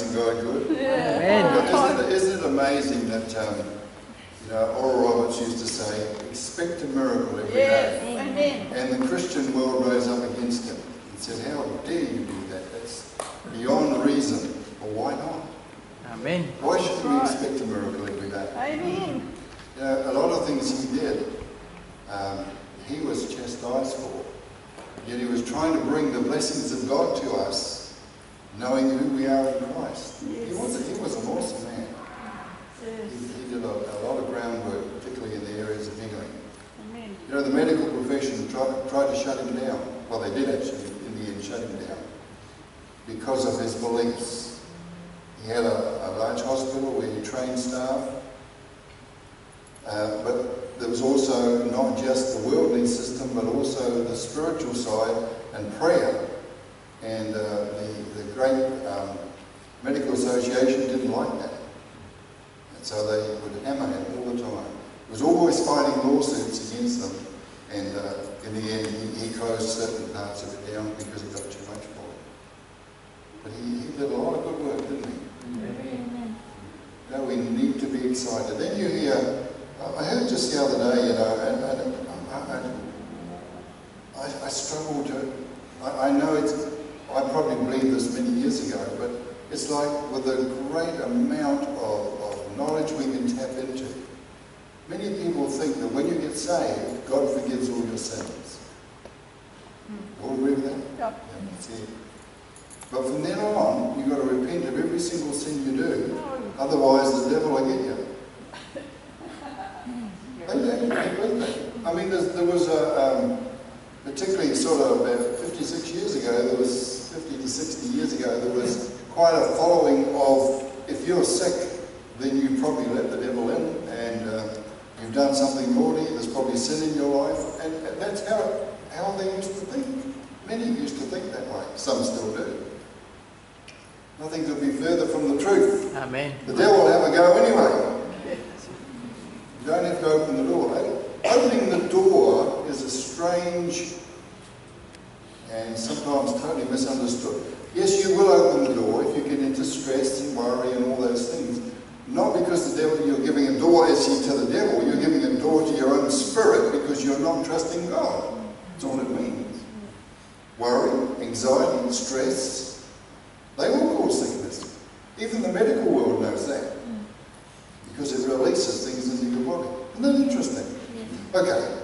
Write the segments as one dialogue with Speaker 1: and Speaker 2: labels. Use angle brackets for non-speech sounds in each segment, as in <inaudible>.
Speaker 1: Isn't God good?
Speaker 2: Amen.
Speaker 1: But isn't, it, isn't it amazing that, um, you know, Oral Roberts used to say, expect a miracle every
Speaker 3: Yes.
Speaker 1: day.
Speaker 3: Amen.
Speaker 1: And the Christian world rose up against him and said, how dare you do that? That's beyond reason. Well, why not?
Speaker 2: Amen.
Speaker 1: Why should we expect a miracle every day?
Speaker 3: Amen.
Speaker 1: You know, a lot of things he did, um, he was chastised for. Yet he was trying to bring the blessings of God to us, knowing who we are in Christ. He, was a, he was an awesome man. He, he did a, a lot of groundwork, particularly in the areas of healing.
Speaker 3: Amen.
Speaker 1: You know, the medical profession tried, tried to shut him down. Well, they did actually, in the end, shut him down because of his beliefs. He had a, a large hospital where he trained staff, uh, but there was also not just the worldly system, but also the spiritual side and prayer. And uh, the, the great um, medical association didn't like that. And so they would hammer him all the time. He was always fighting lawsuits against them. And uh, in the end, he, he closed certain parts of it down because it got too much for him. But he, he did a lot of good work, didn't he?
Speaker 3: Amen.
Speaker 1: No, we need to be excited. Then you hear, I heard just the other day, you know, and, and I, I, I, I struggle to, I, I know it's, I probably believed this many years ago, but it's like with the great amount of, of knowledge we can tap into. Many people think that when you get saved, God forgives all your sins. All agree with that?
Speaker 3: Yep.
Speaker 1: Yeah, that's it. But from then on, you've got to repent of every single sin you do.
Speaker 3: No.
Speaker 1: Otherwise, the devil will get you. They- they- they believe that. I mean, there's, there was a, um, particularly sort of about 56 years ago, there was 50 to 60 years ago, there was quite a following of if you're sick, then you probably let the devil in and uh, you've done something naughty, there's probably sin in your life, and, and that's how, how they used to think. Many used to think that way, some still do. Nothing could be further from the truth.
Speaker 2: Amen.
Speaker 1: The devil will have a go anyway. You don't have to open the door. Opening the door is a strange and sometimes totally misunderstood. Yes, you will open the door if you get into stress and worry and all those things. Not because the devil, you're giving a door, as he to the devil, you're giving a door to your own spirit because you're not trusting God. That's all it means. Worry, anxiety, stress, they all cause sickness. Even the medical world knows that. Because it releases things into your body. That interesting? Okay.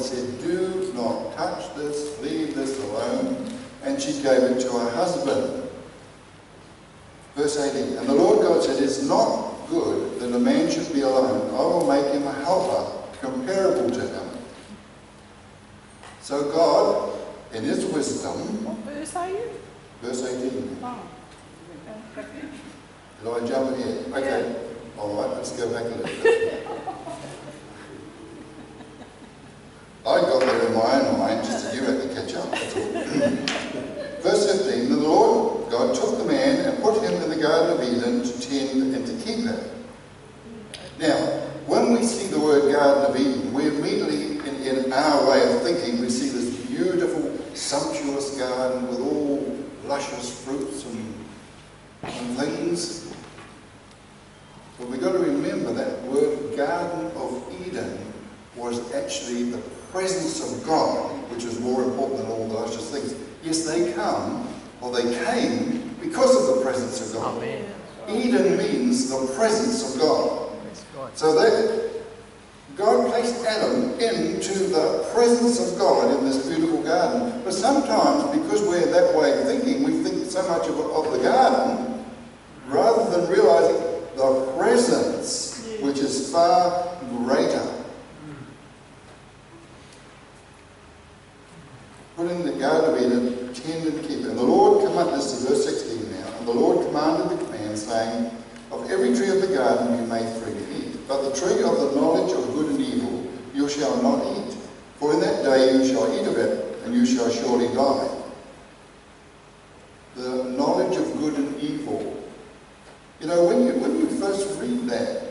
Speaker 1: Said, Do not touch this, leave this alone, and she gave it to her husband. Verse 18, And the Lord God said, It's not good that a man should be alone. I will make him a helper comparable to him. So God, in his wisdom,
Speaker 3: What verse are you?
Speaker 1: verse 18,
Speaker 3: Oh.
Speaker 1: Did I jump ahead? Okay, all right, let's go back a little bit. <laughs> I just. <clears throat> Verse 15, the Lord God took the man and put him in the Garden of Eden to tend and to keep it. Now, when we see the word Garden of Eden, we immediately, in, in our way of thinking, we see this beautiful, sumptuous garden with all luscious fruits and, and things. But we've got to remember that word Garden of Eden was actually the presence of God, which is more important than all the luscious things. Yes, they come, or they came because of the presence of God.
Speaker 2: Amen.
Speaker 1: Eden means the presence of God.
Speaker 2: God.
Speaker 1: So that God placed Adam into the presence of God in this beautiful garden. But sometimes, because we're that way of thinking, we think so much of, of the garden rather than realizing the presence, which is far greater. In the Garden of Eden, tend and keep. And the Lord commanded, this is verse 16 now, and the Lord commanded the command, saying, Of every tree of the garden you may freely eat, but the tree of the knowledge of good and evil you shall not eat, for in that day you shall eat of it, and you shall surely die. The knowledge of good and evil. You know, when you, when you first read that,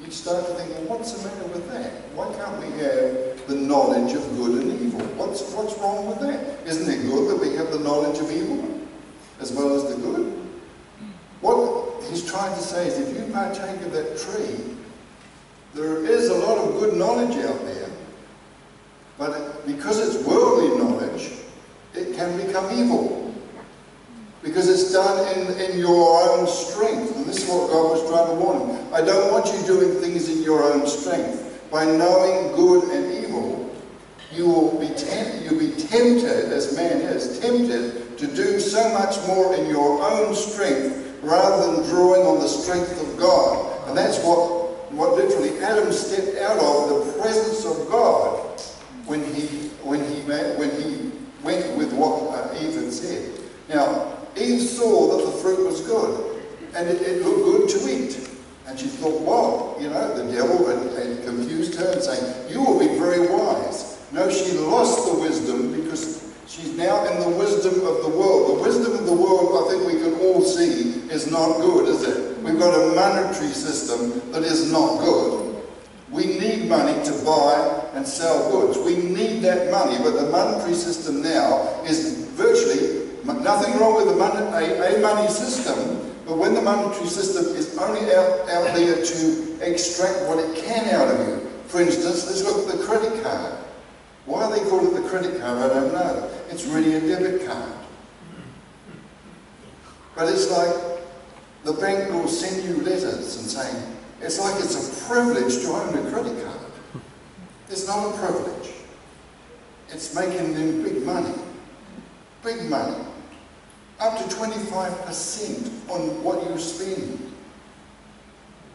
Speaker 1: you start to think, well, what's the matter with that? Why can't we have the knowledge of good and evil? What's, what's wrong with that? Isn't it good that we have the knowledge of evil as well as the good? What he's trying to say is if you partake of that tree, there is a lot of good knowledge out there, but because it's worldly knowledge, it can become evil. Because it's done in, in your own strength. And this is what God was trying to warn him. I don't want you doing things in your own strength. By knowing good and evil, you will be, you'll be tempted, as man is, tempted to do so much more in your own strength rather than drawing on the strength of God. And that's what, what literally Adam stepped out of, the presence of God, when he, when he, when he went with what uh, Eve had said. Now, Eve saw that the fruit was good, and it, it looked good to eat. And she thought, well, you know, the devil had, had confused her and saying, you will be very wise. No, she lost the wisdom because she's now in the wisdom of the world. The wisdom of the world, I think we can all see, is not good, is it? We've got a monetary system that is not good. We need money to buy and sell goods. We need that money, but the monetary system now is virtually Nothing wrong with the money, a, a, money system, but when the monetary system is only out, out there to extract what it can out of you. For instance, let's look at the credit card. Why are they call it the credit card, I don't know. It's really a debit card. But it's like the bank will send you letters and saying, it's like it's a privilege to own a credit card. It's not a privilege. It's making them big money. Big money up to 25% on what you spend.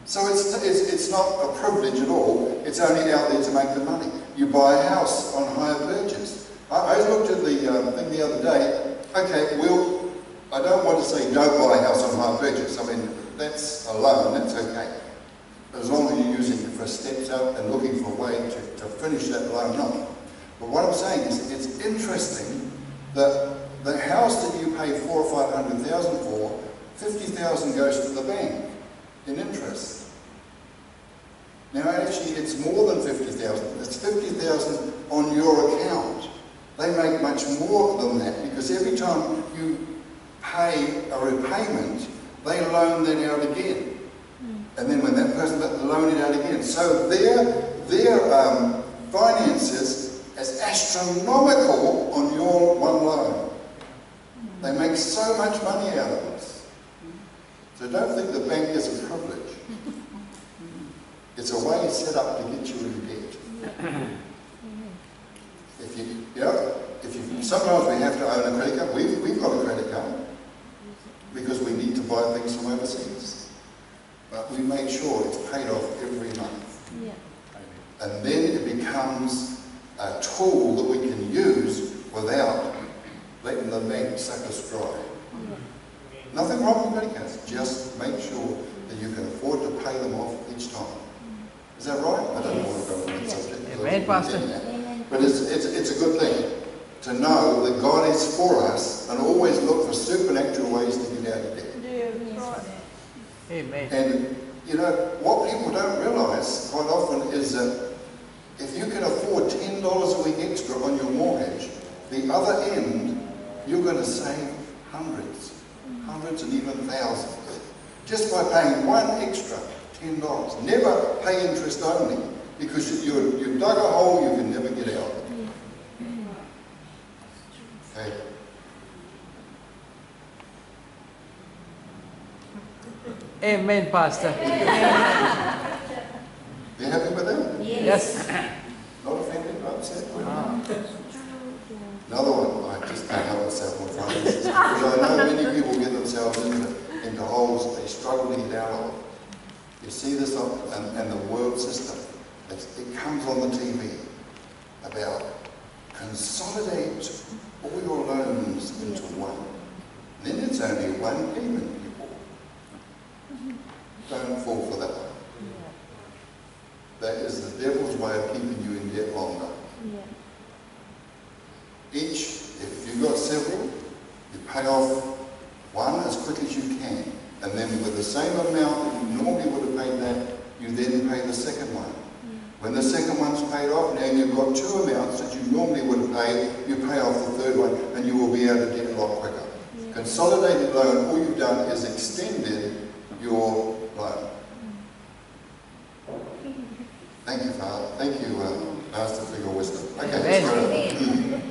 Speaker 1: So it's, it's, it's not a privilege at all, it's only out there to make the money. You buy a house on hire purchase. I, I looked at the um, thing the other day, okay, we'll, I don't want to say don't buy a house on hire purchase, I mean, that's a loan, that's okay. As long as you're using it for steps up and looking for a way to, to finish that loan off. But what I'm saying is, it's interesting that the house that you pay four or five hundred thousand for, fifty thousand goes to the bank in interest. Now actually it's more than fifty thousand. It's fifty thousand on your account. They make much more than that because every time you pay a repayment, they loan that out again. And then when that person loan it out again. So their, their um, finances is astronomical on your one loan. They make so much money out of us. So don't think the bank is a privilege. It's a way set up to get you in debt. If you, you know, if you, sometimes we have to own a credit card. We've, we've got a credit card because we need to buy things from overseas. But we make sure it's paid off every month. Yeah. And then it becomes a tool that we can use without the bank suck us dry. Nothing wrong with credit cards. Just make sure that you can afford to pay them off each time. Is that right? I don't want to go on that subject.
Speaker 2: Amen, Pastor.
Speaker 1: But it's, it's, it's a good thing to know that God is for us and always look for supernatural ways to get out of debt.
Speaker 2: Amen.
Speaker 1: And, you know, what people don't realize quite often is that if you can afford $10 a week extra on your mortgage, the other end you're going to save hundreds, hundreds and even thousands, just by paying one extra $10. Never pay interest only, because you, you've dug a hole you can never get out. Okay.
Speaker 2: Amen, Pastor.
Speaker 1: You happy with that?
Speaker 2: Yes.
Speaker 1: Not offended, upset? Ah. Another one, I just can't help myself on Fridays, because I know many people get the struggle to get out of. You see this on, and, and the world system. It's, it comes on the TV about consolidate all your loans into one. Then it's only one payment, people. Don't fall for that. That is the devil's way of keeping you in debt longer. Each, if you've got several, you pay off one as quick as you can. And then with the same amount that you normally would have paid that, you then pay the second one. When the second one's paid off, now you've got two amounts that you normally would have paid, you pay off the third one, and you will be able to get a lot quicker. Consolidated loan, all you've done is extended your loan. Thank you, Father. Thank you, uh, Pastor, for your wisdom. Okay, let's
Speaker 2: Amen.
Speaker 1: go.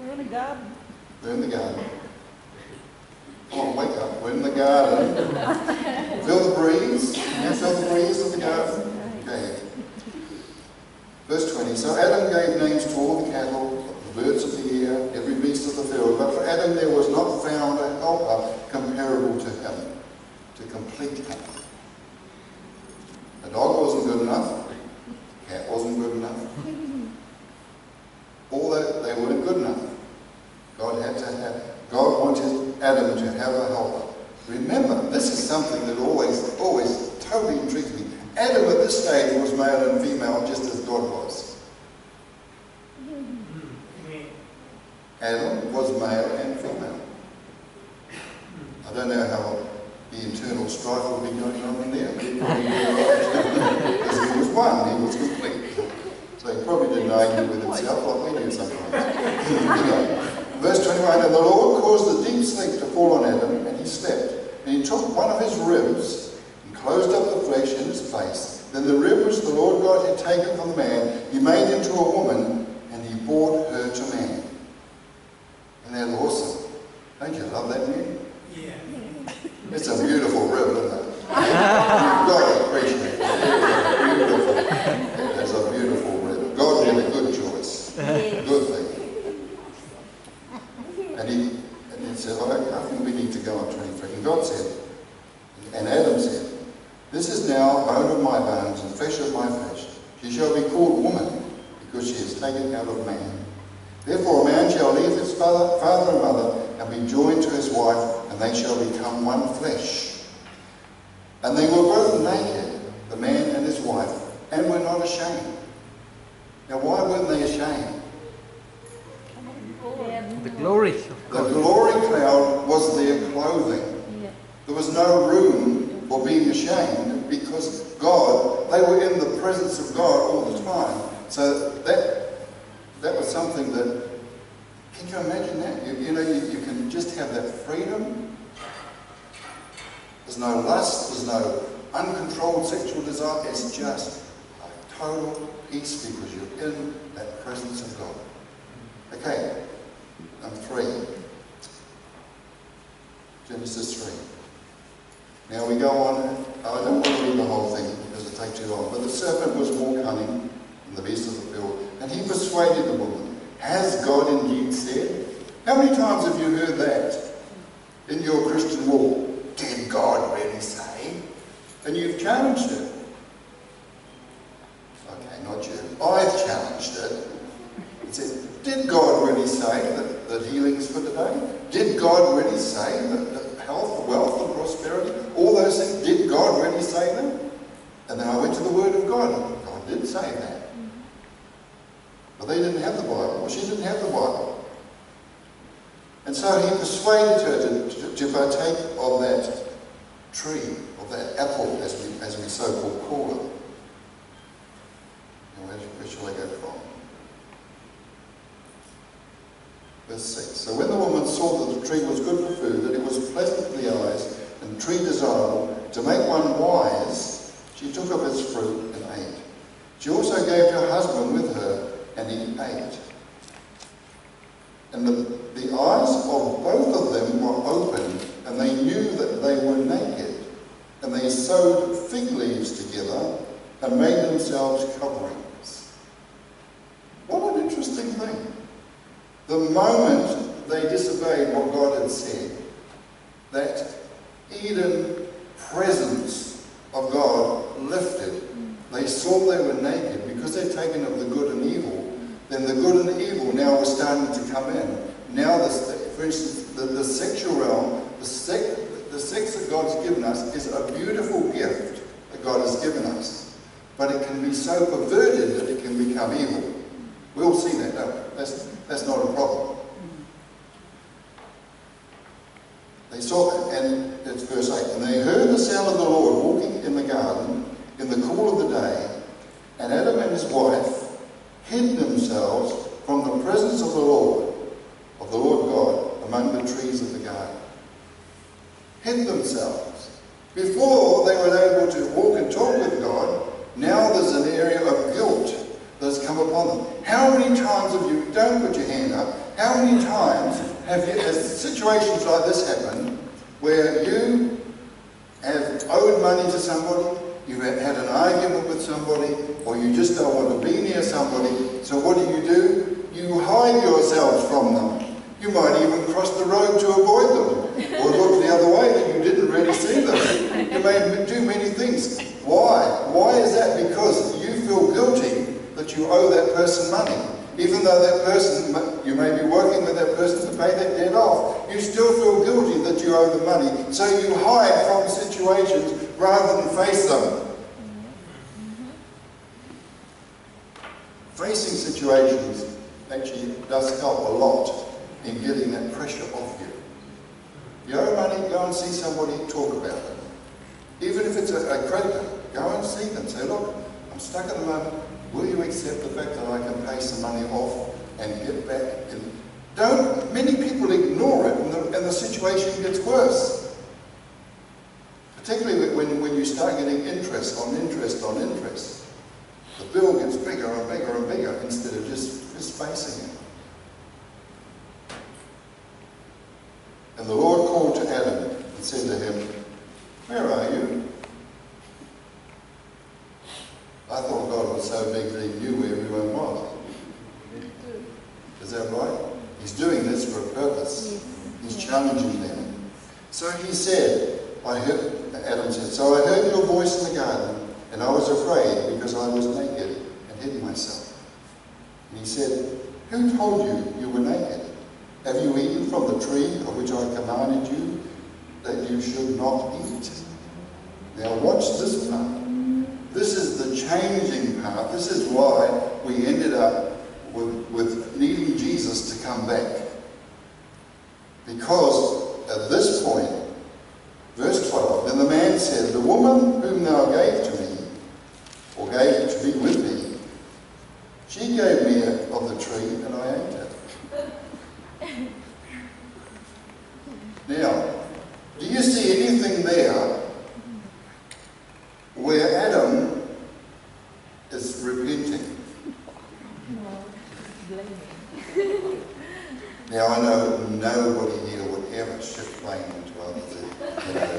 Speaker 1: <laughs>
Speaker 3: We're in a garden.
Speaker 1: We're in the garden. Come on, wake up. We're in the garden. Feel the breeze. Can you feel the breeze of the garden? Okay. Verse 20. So Adam gave names to all the cattle, the birds of the air, every beast of the field. But for Adam there was not found a helper comparable to him, to complete him. The dog wasn't good enough. Cat wasn't good enough. All that, they weren't good enough. God had to have, God wanted Adam to have a helper. Remember, this is something that always, always totally intrigues me. Adam at this stage was male and female just as God was. Adam was male and female. I don't know how the internal strife will be going on in there. Because he was one, he was complete. So he probably didn't argue with himself like we do sometimes. anyway, verse 21, And the Lord caused a deep sleep to fall on Adam, and he slept. And he took one of his ribs and closed up the flesh in his place. Then the rib which the Lord God had taken from the man, he made into a woman, and he brought her to man. Isn't that awesome? Don't you love that man?
Speaker 4: Yeah.
Speaker 1: It's a beautiful rib, isn't it? <laughs> You've got to appreciate it. It is beautiful. It is a beautiful rib. God did a good choice. Good thing. And he, and he said, "Oh, I think we need to go on 23. And God said, and Adam said, This is now bone of my bones and flesh of my flesh. She shall be called woman, because she is taken out of man. Therefore a man shall leave his father, father and mother, and be joined to his wife, and they shall become one flesh. And they were both naked, the man and his wife, and were not ashamed. Now why weren't they ashamed?
Speaker 2: The glory of
Speaker 1: The
Speaker 2: God.
Speaker 1: glory cloud was their clothing. There was no room for being ashamed because God, they were in the presence of God all the time. So that that was something that, can you imagine that? You, you know, you, you can just have that freedom. There's no lust, there's no uncontrolled sexual desire. It's just a total peace because you're in that presence of God. Okay, number three. Genesis 3. Now we go on, I don't want to read the whole thing because it takes too long, but the serpent was more cunning than the beast of the field, and he persuaded the woman, Has God indeed said? How many times have you heard that in your Christian walk? Did God really say? And you've challenged it. Okay, not you. I've challenged it. It said, did God really say that, that healing is for today? Did God really say that, that health, wealth, and prosperity, all those things, did God really say them? And then I went to the Word of God. God did say that. But they didn't have the Bible. She didn't have the Bible. And so he persuaded her to, to, to partake of that tree, of that apple, as we, as we so-called call it. Now, where, where shall I go from? Verse 6. So when the woman saw that the tree was good for food, that it was pleasant to the eyes, and tree desirable, to make one wise, she took of its fruit and ate. She also gave her husband with her, and he ate. And the, the eyes of both of them were opened, and they knew that they were naked. And they sewed fig leaves together and made themselves coverings. What an interesting thing. The moment they disobeyed what God had said, that Eden presence of God lifted. They saw they were naked because they'd taken of the good and evil. Then the good and evil now was starting to come in. Now, for instance, the, the sexual realm, the sex, the sex that God's given us is a beautiful gift that God has given us. But it can be so perverted that it can become evil. We all see that, don't we? That's, that's not a problem. They saw, and it's verse 8, and they heard the sound of the Lord walking in the garden in the cool of the day, and Adam and his wife hid themselves from the presence of the Lord, of the Lord God, among the trees of the garden. Hid themselves. Before they were able to walk and talk with God, now there's an area of guilt that's come upon them. How many times have you, don't put your hand up, how many times have has situations like this happened where you have owed money to somebody, you've had an argument with somebody, or you just don't want to be near somebody, so what do you do? You hide yourselves from them. You might even cross the road to avoid them, or look the other way that you didn't really see them. You may do many things. Why? Why is that? Because you feel guilty that you owe that person money. Even though that person, you may be working with that person to pay that debt off, you still feel guilty that you owe the money. So you hide from situations rather than face them. Facing situations actually does help a lot in getting that pressure off you. You owe money, go and see somebody, talk about it. Even if it's a, a creditor, go and see them. Say, look, I'm stuck at the moment. Will you accept the fact that I can pay some money off and get back? In? Don't. Many people ignore it, and the, and the situation gets worse. Particularly when, when you start getting interest on interest on interest. The bill gets bigger and bigger and bigger instead of just, just facing it. And the Lord called to Adam and said to him, Where are you? I thought So he knew where everyone was. Is that right? He's doing this for a purpose. He's challenging them. So he said, I heard, Adam said, So I heard your voice in the garden, and I was afraid because I was naked and hid myself. And he said, Who told you you were naked? Have you eaten from the tree of which I commanded you that you should not eat? Now watch this part. This is the changing part. This is why we ended up with, with needing Jesus to come back. Because at this point, verse 12, then the man said, The woman whom thou gave to me, or gave to be with me, she gave me of the tree and I ate it. <laughs> Now, do you see anything there where Adam is repenting? Now, I know nobody here would ever shift blame to others. You know,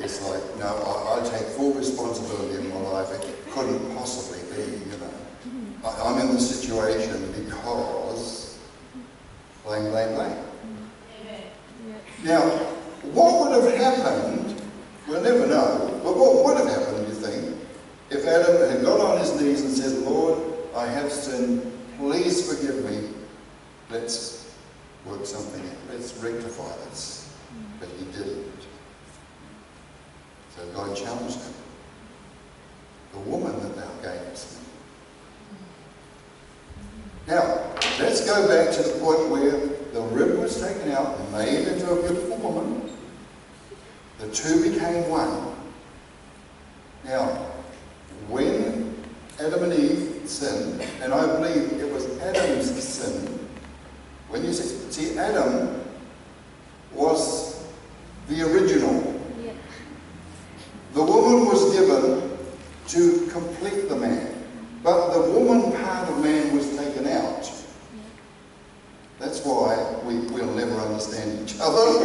Speaker 1: it's, it's like, no, I, I, take full responsibility in my life. It couldn't possibly be, you know. I, I'm in the situation because blame, blame, blame. Now, what would have happened, we'll never know, but what would have happened, do you think, if Adam had got on his knees and said, Lord, I have sinned, please forgive me, let's work something out, let's rectify this. But he didn't. So God challenged him. The woman that thou gavest me. Now, let's go back to the point where the rib was taken out and made into a beautiful woman. The two became one. Now, when Adam and Sinned, and I believe it was Adam's sin, when you see, see Adam was the original. The woman was given to complete the man. But the woman part of man was taken out. That's why we, we'll never understand each other.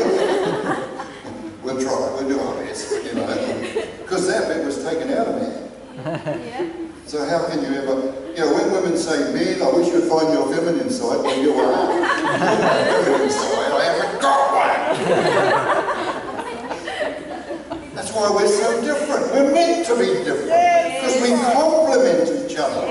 Speaker 1: we'll try, we'll do our best, you know. Because that bit was taken out of man.
Speaker 3: Yeah.
Speaker 1: So how can you ever, you know, when women say, men, I wish you'd find your feminine side, well, you are. why we're so different. We're meant to be different because we complement each other.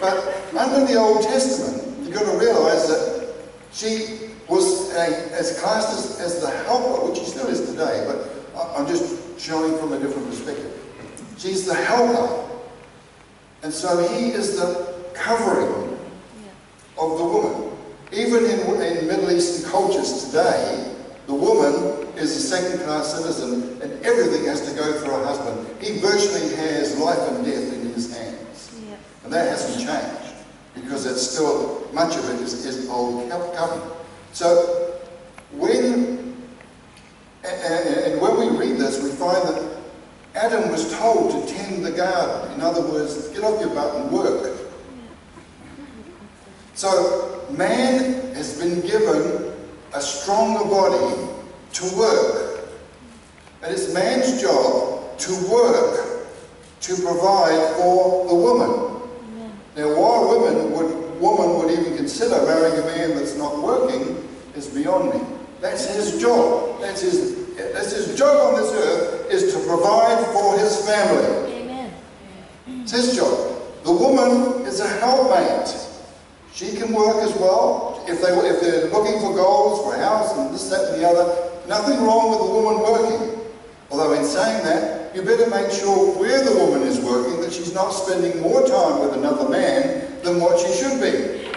Speaker 1: But under the Old Testament, you've got to realise that she was a, as classed as, as the helper, which she still is today, but I- I'm just showing from a different perspective. She's the helper. And so he is the covering of the woman. Even in, in Middle Eastern cultures today, the woman is a second class citizen and everything has to go through her husband. He virtually has life and death in his hands.
Speaker 3: Yeah.
Speaker 1: And that hasn't changed because it's still, much of it is, is old co- covenant. So when, and when we read this, we find that Adam was told to tend the garden. In other words, get off your butt and work. So man has been given a stronger body to work. And it's man's job to work to provide for the woman. Now, why women would, woman would even consider marrying a man that's not working is beyond me. That's his job. That's his, that's his job on this earth is to provide for his family.
Speaker 3: Amen.
Speaker 1: It's his job. The woman is a helpmate. She can work as well. If, they, if they're looking for goals for a house and this, that, and the other, nothing wrong with a woman working. Although in saying that, you better make sure where the woman is working that she's not spending more time with another man than what she should be.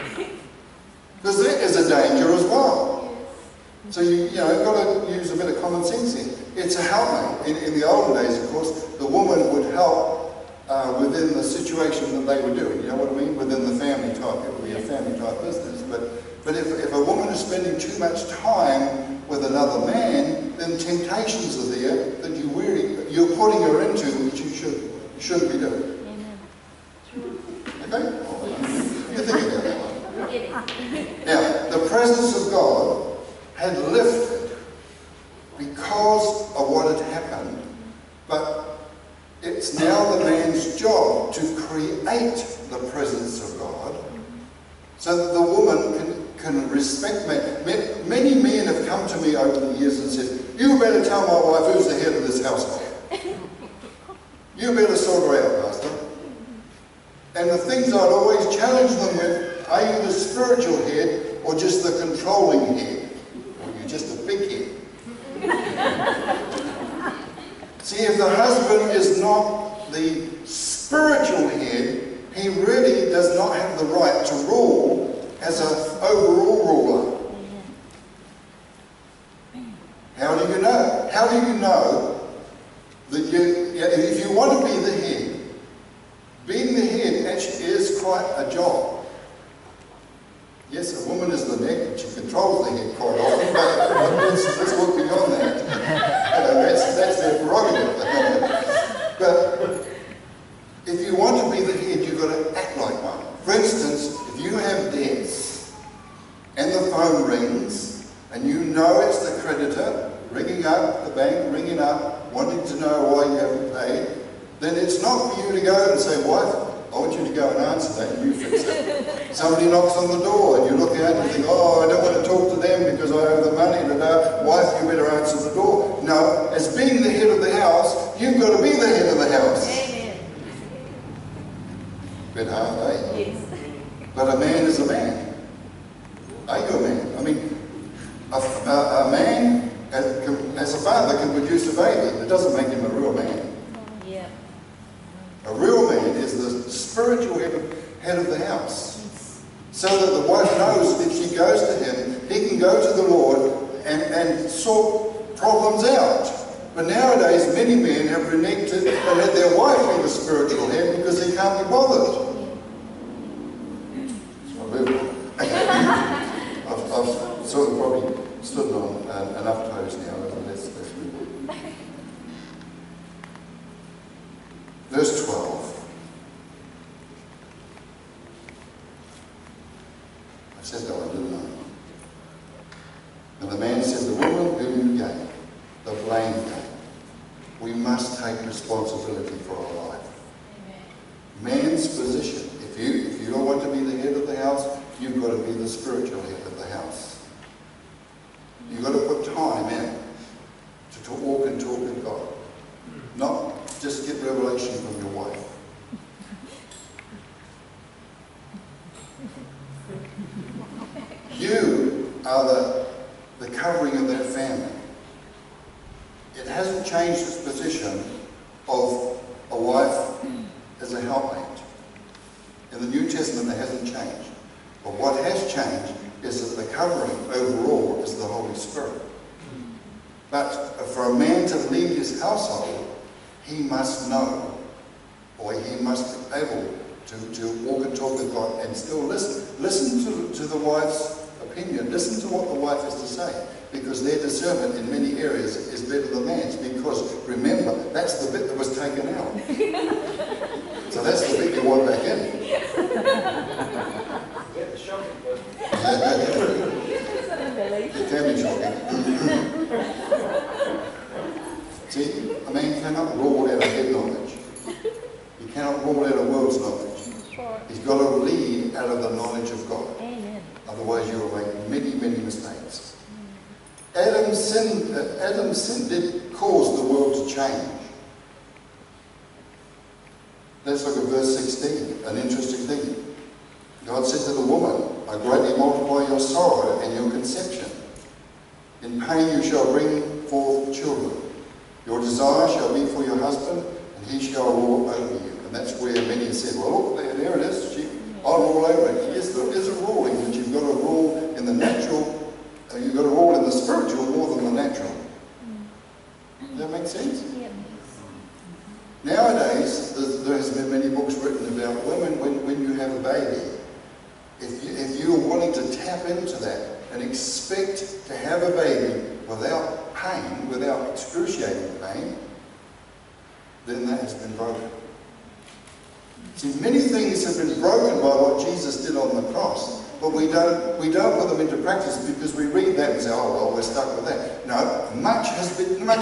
Speaker 1: Because that is a danger as well. So you, you know, got to use a bit of common sense here. It's a helpmate. In, in the olden days, of course, the woman would help uh, within the situation that they were doing. You know what I mean? Within the family type. It would be a family type business. But, but if, if a woman is spending too much time with another man, then temptations are there that you really, you're putting her into which you should, shouldn't be doing.
Speaker 3: Amen.
Speaker 1: Okay? You think about that one.
Speaker 3: We get it.
Speaker 1: Now, the presence of God had lifted because of what had happened, but it's now the man's job to create the presence of God so that the woman can, can respect men. Ma- Many men have come to me over the years and said, You better tell my wife who's the head of this household. You better sort her out, Pastor. And the things I'd always challenge them with, are you the spiritual head or just the controlling head? Or you just a big head? <laughs> See, if the husband is not the spiritual head, he really does not have the right to rule as an overall ruler. How do you know? How do you know that you, if you want to be the head, being the head actually is quite a job. Yes, a woman is the neck and she controls the head quite often, but let's, let's look beyond that. You know, that's, that's their prerogative. but if you want to be the head, you've got to act like one. For instance, if you have debts and the phone rings and you know it's the creditor ringing up the bank, ringing up, wanting to know why you haven't paid, then it's not for you to go and say, wife, I want you to go and answer that and you fix it. Somebody knocks on the door and you look out and you think, oh, I don't want to talk to them because I owe the money. And uh, wife, you better answer the door. No, as being the head of the house, you've got to be the head of the house.
Speaker 3: Amen.
Speaker 1: Bit hard, eh?
Speaker 3: Yes.
Speaker 1: But a man is a man. Are you a man? I mean, a, a, a man, as, can, as a father, can produce a baby. It doesn't make him a real man.
Speaker 3: Yeah.
Speaker 1: A real man is the spiritual head of, head of the house. So that the wife knows if she goes to him, he can go to the Lord and, and sort problems out. But nowadays, many men have reneged and let their wife be the spiritual head because they can't be bothered. I'll move on. I've, I've sort of probably stood on um, enough toes now. Let's, let's move on. Verse 12. I said that one, didn't I? And the man said, The woman whom you gave, the blame game. We must take responsibility for our life. Man's position. If you if you don't want to be the head of the house, you've got to be the spiritual head of the house. You've got to put time in to, to walk and talk with God. You are the, the covering of that family. It hasn't changed its position of a wife as a helpmate. In the New Testament, it hasn't changed. But what has changed is that the covering overall is the Holy Spirit. But for a man to lead his household, he must know, or he must be able to, to walk and talk with God and still listen. Listen to, to the wife's opinion. Listen to what the wife has to say. Because their discernment in many areas is better than man's. Because remember, that's the bit that was taken out. <laughs> so that's the bit you want back in.
Speaker 4: Get the shocking bit.
Speaker 1: Be shocking. See, a man cannot rule out of head knowledge. He cannot rule out a world's knowledge. He's got to lead out of the knowledge of God.
Speaker 3: Amen.
Speaker 1: Otherwise, you will make many, many mistakes. Adam's sin, uh, Adam's sin did cause the world to change. Let's look at verse 16, an interesting thing. God said to the woman, I greatly multiply your sorrow and your conception. In pain you shall bring forth children. Your desire shall be for your husband, and he shall rule over you. And that's where many said, well, look, there, there it is. She, I'll rule over it. Yes, there is a ruling, but you've got to rule in the natural, uh, you've got to rule in the spiritual more than the natural. Does that make sense?
Speaker 3: Yep.
Speaker 1: Nowadays, there's- there has been many books written about women when, when you have a baby. If, you, if you're wanting to tap into that and expect to have a baby without pain, without excruciating pain, then that has been broken. See, many things have been broken by what Jesus did on the cross, but we don't, we don't put them into practice because we read that and say, oh, well, we're stuck with that. No, much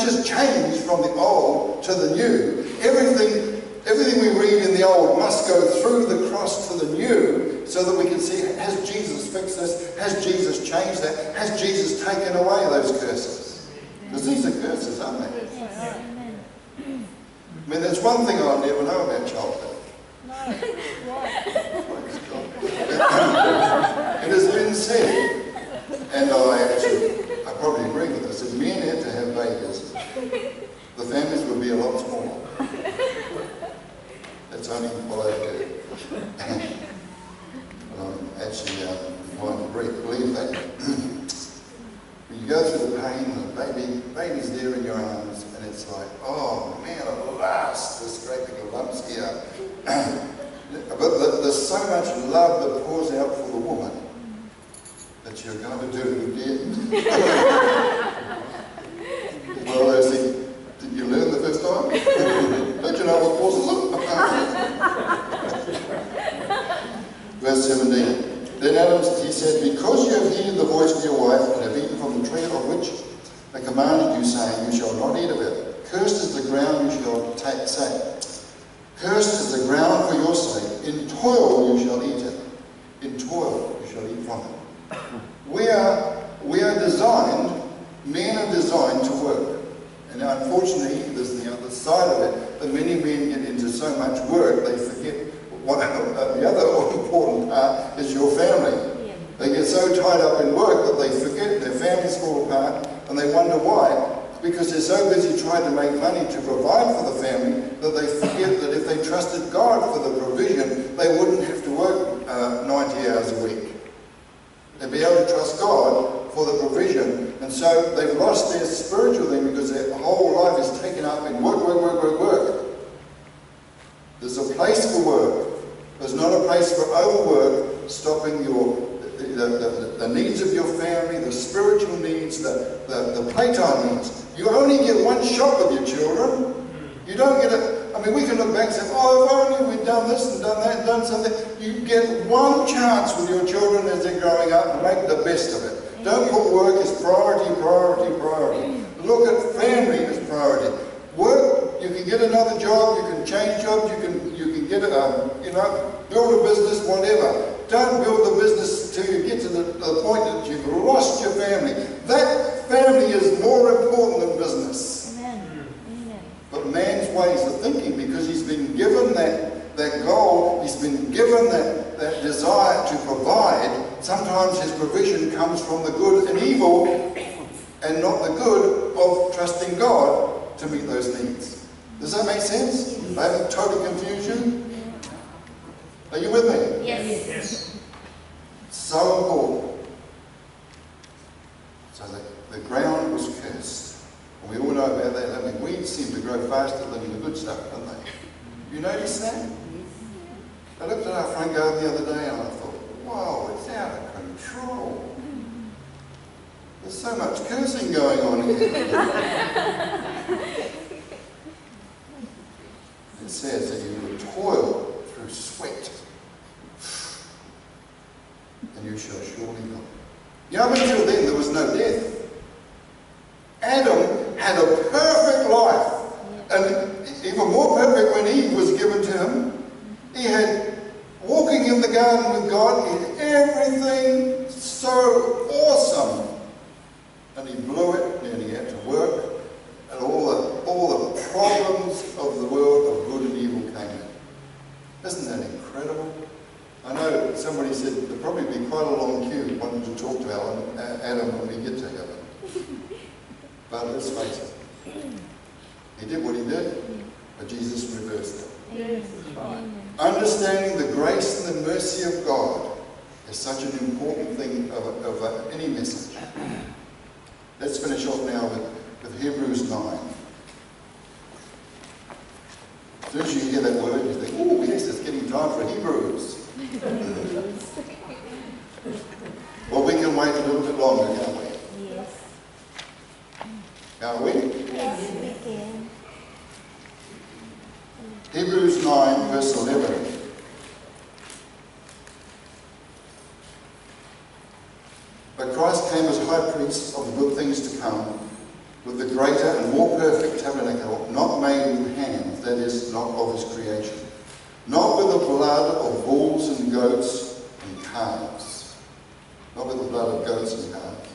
Speaker 1: been, changed from the old to the new. Everything, everything we read in the old must go through the cross to the new so that we can see, has Jesus fixed this? Has Jesus changed that? Has Jesus taken away those curses? Because these are curses, aren't they? I mean, there's one thing I never know about God. it has been said, and I actually, I probably agree with this, if men had to have babies, <laughs> the families would be a lot smaller. <laughs> That's only what I've heard. <laughs> but I'm actually uh, inclined to re- believe that. when you go through the pain, and the baby, baby's there in your arms, and it's like, oh man, at last, this great big lump's here. But th- there's so much love that pours out for the woman that you're going to do it again. well, they say, did you learn the first time? Don't you know what causes them? Verse 17. Then Adam, he said, Because you have heeded the voice of your wife and have eaten from the tree of which I commanded you, saying, You shall not eat of it. Cursed is the ground you shall take, say. Cursed is the ground for your sake. In toil you shall eat it. In toil you shall eat from it. We are, we are designed, men are designed to work. And unfortunately, there's the other side of it, that many men get into so much work, they forget what uh, the other important part is your family.
Speaker 3: Yep.
Speaker 1: They get so tied up in work that they forget their families fall apart and they wonder why. Because they're so busy trying to make money for the family that they forget that if they trusted God for the provision, they wouldn't have to work uh, 90 hours a week. They'd be able to trust God for the provision. And so they've lost their spiritual thing because their whole life is taken up in work, work, work, work, work. There's a place for work. There's not a place for overwork stopping your the, the, the, the needs of your family, the spiritual needs, the, the, the playtime needs. You only get one shot with your children. You don't get a, I mean, we can look back and say, oh, if only we'd done this and done that and done something. You get one chance with your children as they're growing up and make the best of it. Don't put work as priority, priority, priority. Look at family as priority. Work, you can get another job, you can change jobs, you can, you can get, a, um, you know, build a business, whatever. Don't build a business till you get to the, the point that you've lost your family. That family is more important than business.
Speaker 3: Amen. Amen.
Speaker 1: But man's ways of thinking, because he's been given that, that goal, he's been given that, that desire to provide sometimes His provision comes from the good and evil and not the good of trusting God to meet those needs. Does that make sense? I haven't totally confused you? Are you with me?
Speaker 3: Yes. Yes.
Speaker 1: So important. So the, the ground was cursed. And we all know about that. I mean, weeds seem to grow faster than the good stuff, don't they? You notice that? I looked at our front garden the other day and I thought, wow, it's out of control. There's so much cursing going on here. it says that you will toil through sweat and you shall surely die. You know, up until then, there was no death. Adam had a perfect life, and even more perfect when Eve was given to him. He had walking in the garden with God, he had everything so awesome. And he blew it, and he had to work, and all the, all the problems of the world of good and evil came in. Isn't that incredible? I know somebody said there'll probably be quite a long queue wanting to talk to Alan, uh, Adam when we get to heaven. But let's face it, he did what he did, but Jesus reversed it. Understanding the grace and the mercy of God is such an important thing of, of any message. Let's finish off now with, with Hebrews 9. As soon as you hear that word, you think, oh, yes, it's getting time for Hebrews. <laughs> Well, we can wait a little bit longer, can't we?
Speaker 3: Yes.
Speaker 1: Can't we?
Speaker 3: Yes, we can.
Speaker 1: Hebrews 9, verse 11. But Christ came as high priest of the good things to come, with the greater and more perfect tabernacle, not made with hands, that is, not of his creation, not with the blood of bulls and goats and calves, not with the blood of goats and calves,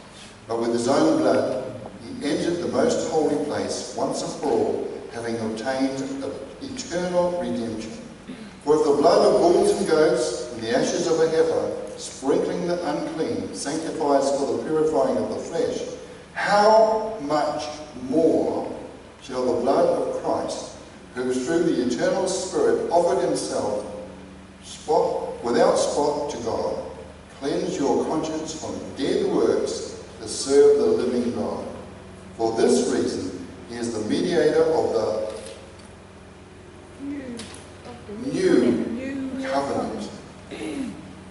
Speaker 1: but with his own blood, he entered the most holy place once and for all, having obtained eternal redemption. For if the blood of bulls and goats and the ashes of a heifer, sprinkling the unclean, for the purifying of the flesh, how much more shall the blood of Christ, who through the eternal Spirit offered himself spot, without spot to God, cleanse your conscience from dead works to serve the living God. For this reason, he is the mediator of the new covenant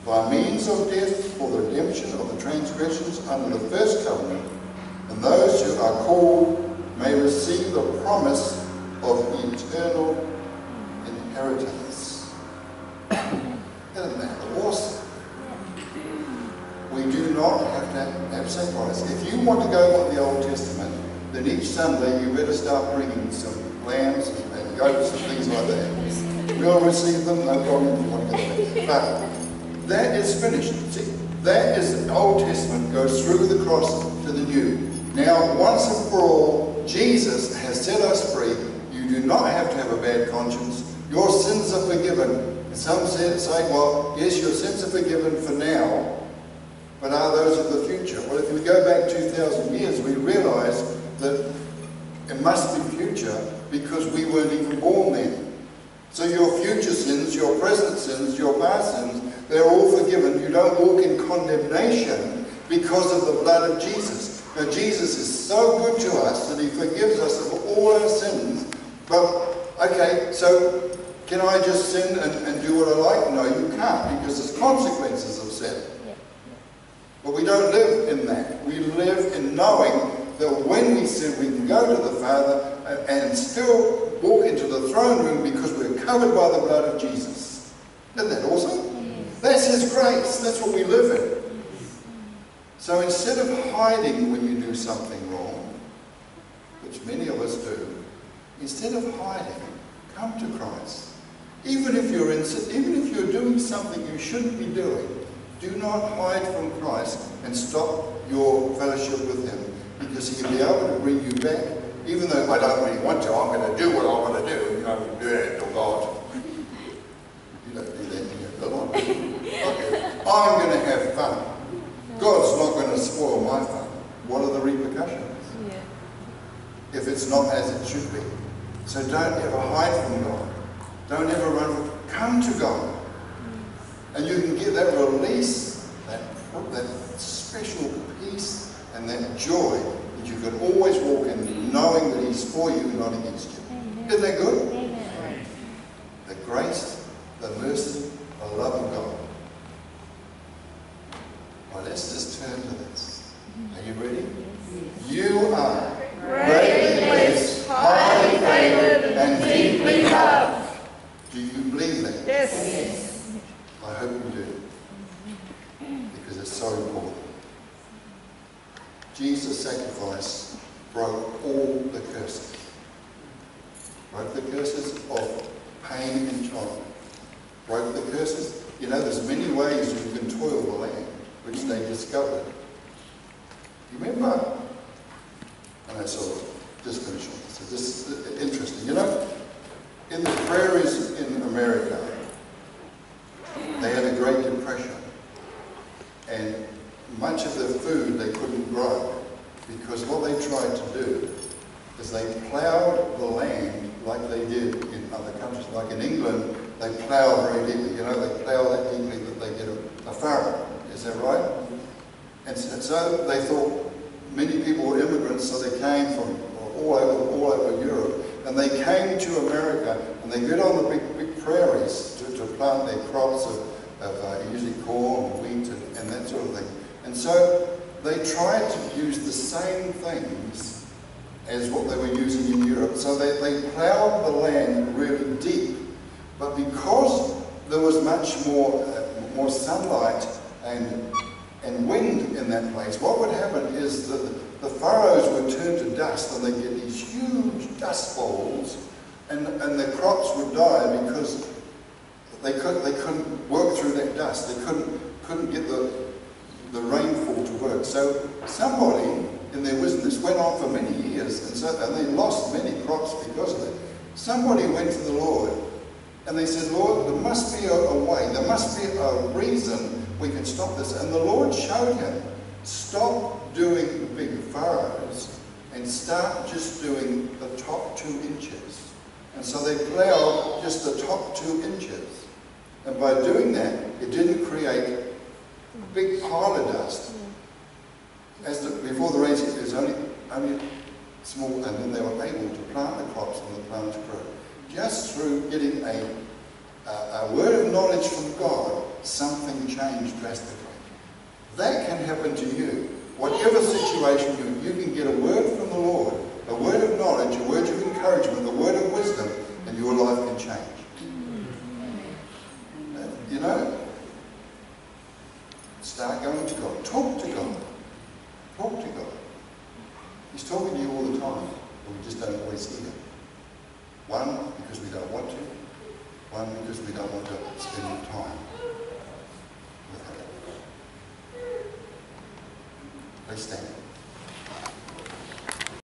Speaker 1: by means of death for the redemption of the transgressions under the first covenant, and those who are called may receive the promise of eternal inheritance. Isn't that awesome? We do not have to have sacrifice. If you want to go by the Old Testament, then each Sunday you better start bringing some lambs and goats and things like that. We'll receive them, no problem if you want to get that. But that is finished. See, that is the Old Testament goes through the cross to the new. Now, once and for all, Jesus has set us free. You do not have to have a bad conscience. Your sins are forgiven. Some say, say, well, yes, your sins are forgiven for now, but are those of the future? Well, if we go back 2,000 years, we realize that it must be future because we weren't even born then. So your future sins, your present sins, your past sins, they're all forgiven. You don't walk in condemnation because of the blood of Jesus. Now, Jesus is so good to us that he forgives us of all our sins. But, okay, so can I just sin and, and do what I like? No, you can't because there's consequences of sin. But we don't live in that. We live in knowing that when we sin, we can go to the Father and, and still walk into the throne room because we're covered by the blood of Jesus. Isn't that awesome? That's His grace. That's what we live in. So instead of hiding when you do something wrong, which many of us do, instead of hiding, come to Christ. Even if you're in, even if you're doing something you shouldn't be doing, do not hide from Christ and stop your fellowship with Him because He'll be able to bring you back. Even though I don't really want to, I'm going to do what I want to do. You know, do that to God. You don't do that to your God. Okay. I'm going to have fun. God's not going to spoil my fun. what are the repercussions?
Speaker 3: Yeah.
Speaker 1: if it's not as it should be. So don't ever hide from God. Don't ever run. Come to God. And you can get that release, that, that special peace and that joy that you can always walk in knowing that He's for you, not against you. Isn't that good?
Speaker 3: Amen.
Speaker 1: The grace, the mercy, the love of God. Well, let's just turn to this. Are you ready? You are greatly blessed, highly favored, and deeply loved. Do you believe that?
Speaker 4: Yes.
Speaker 1: I hope you do. Because it's so important. Jesus' sacrifice broke all the curses. Broke the curses of pain and child. Broke the curses. You know, there's many ways you can toil the land, which they discovered. You remember? And I saw, just finish on this. So this is interesting. You know, in the prairies in America, they had a Great Depression. And much of their food they couldn't grow because what they tried to do is they ploughed the land like they did in other countries. Like in England, they plough very deeply. You know, they plough that deeply that they get a, a furrow. Is that right? And so, and so they thought many people were immigrants, so they came from all over, all over Europe. And they came to America and they get on the big, big prairies to, to plant their crops of, of uh, usually corn, wheat, and, and that sort of thing. And so they tried to use the same things as what they were using in Europe. So they, they ploughed the land really deep. But because there was much more, uh, more sunlight and, and wind in that place, what would happen is that the furrows would turn to dust and they'd get these huge dust bowls and, and the crops would die because they, could, they couldn't work through that dust. They couldn't, couldn't get the, the rainfall to work. So somebody in their wisdom, this went on for many years, and, so, and they lost many crops because of it. Somebody went to the Lord and they said, Lord, there must be a, a way, there must be a reason we can stop this. And the Lord showed him, stop doing the big furrows and start just doing the top two inches. And so they ploughed just the top two inches. And by doing that, it didn't create a big pile of dust. As the, before the rains, it was only, only small, and then they were able to plant the crops and the plants grow. Just through getting a, a, a word of knowledge from God, something changed drastically. That can happen to you. Whatever situation you you can get a word from the Lord, a word of knowledge, a word of encouragement, a word of wisdom, and your life can change. Uh, You know, start going to God. Talk to God. Talk to God. He's talking to you all the time, but we just don't always hear. One, because we don't want to. One, because we don't want to spend time with Him. Please stand.